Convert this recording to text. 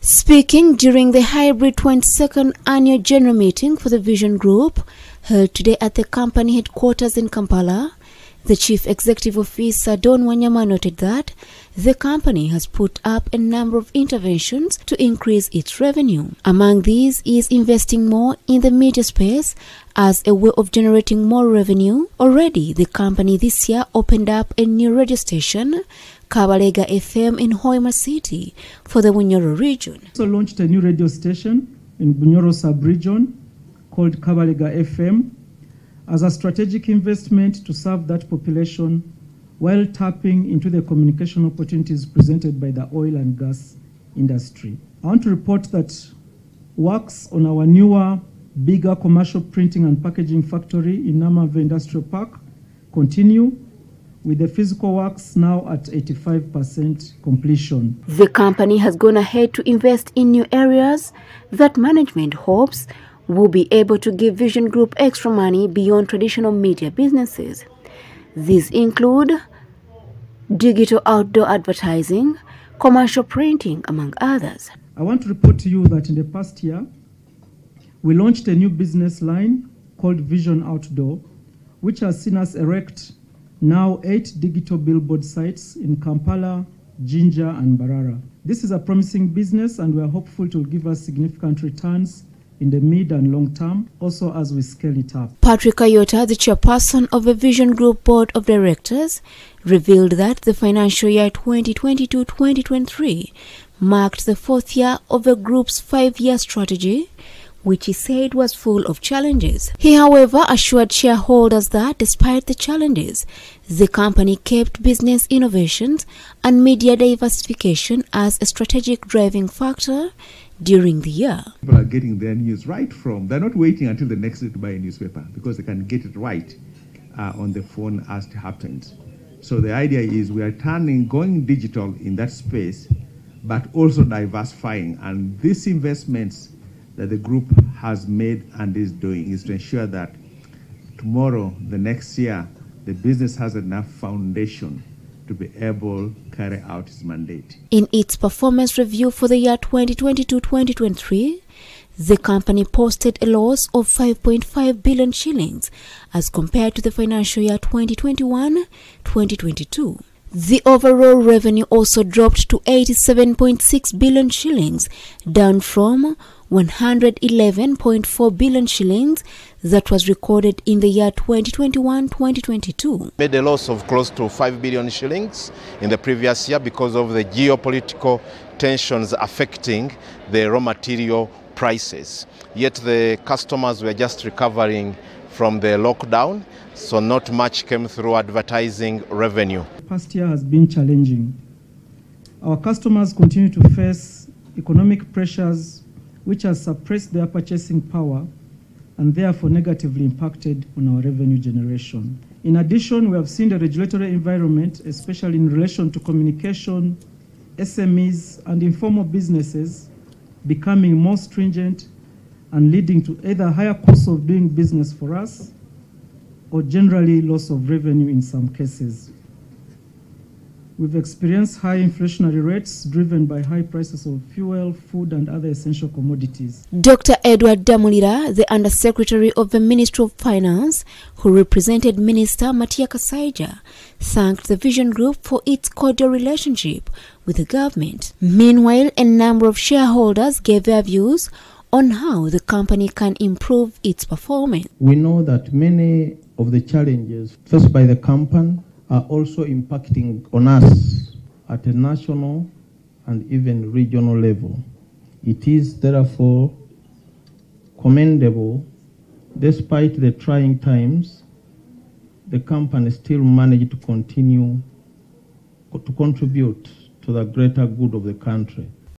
Speaking during the hybrid 22nd annual general meeting for the Vision Group held today at the company headquarters in Kampala, the chief executive officer Don Wanyama noted that the company has put up a number of interventions to increase its revenue. Among these is investing more in the media space as a way of generating more revenue. Already, the company this year opened up a new radio station, Kabalega FM in Hoima City, for the Bunyoro region. We also launched a new radio station in Bunyoro sub-region called Kabalega FM as a strategic investment to serve that population while tapping into the communication opportunities presented by the oil and gas industry. I want to report that works on our newer, bigger commercial printing and packaging factory in Namanve Industrial Park continue with the physical works now at 85% completion. The company has gone ahead to invest in new areas that management hopes will be able to give Vision Group extra money beyond traditional media businesses. These include digital outdoor advertising, commercial printing, among others. I want to report to you that in the past year, we launched a new business line called Vision Outdoor, which has seen us erect now eight digital billboard sites in Kampala, Jinja, and Mbarara. This is a promising business, and we are hopeful to give us significant returns in the mid and long term, also as we scale it up. Patrick Ayota, the chairperson of the Vision Group Board of Directors, revealed that the financial year 2022 2023 marked the fourth year of the group's five year strategy, which he said was full of challenges. He, however, assured shareholders that despite the challenges, the company kept business innovations and media diversification as a strategic driving factor during the year. People are getting their news right from, they're not waiting until the next day to buy a newspaper because they can get it right uh, on the phone as it happens. So the idea is we are turning, going digital in that space, but also diversifying. And these investments that the group has made and is doing is to ensure that tomorrow, the next year, the business has enough foundation to be able to carry out its mandate. In its performance review for the year 2022-2023, the company posted a loss of 5.5 billion shillings as compared to the financial year 2021-2022. The overall revenue also dropped to 87.6 billion shillings, down from 111.4 billion shillings that was recorded in the year 2021-2022. Made a loss of close to 5 billion shillings in the previous year because of the geopolitical tensions affecting the raw material prices. Yet the customers were just recovering from the lockdown, so not much came through advertising revenue. Past year has been challenging. Our customers continue to face economic pressures which has suppressed their purchasing power and therefore negatively impacted on our revenue generation. In addition, we have seen the regulatory environment, especially in relation to communication, SMEs, and informal businesses, becoming more stringent and leading to either higher costs of doing business for us or generally loss of revenue in some cases. We've experienced high inflationary rates driven by high prices of fuel, food, and other essential commodities. Dr. Edward Damulira, the Undersecretary of the Ministry of Finance, who represented Minister Matia Kasaija, thanked the Vision Group for its cordial relationship with the government. Meanwhile, a number of shareholders gave their views on how the company can improve its performance. We know that many of the challenges faced by the company are also impacting on us at a national and even regional level. It is therefore commendable, despite the trying times, the company still managed to continue to contribute to the greater good of the country.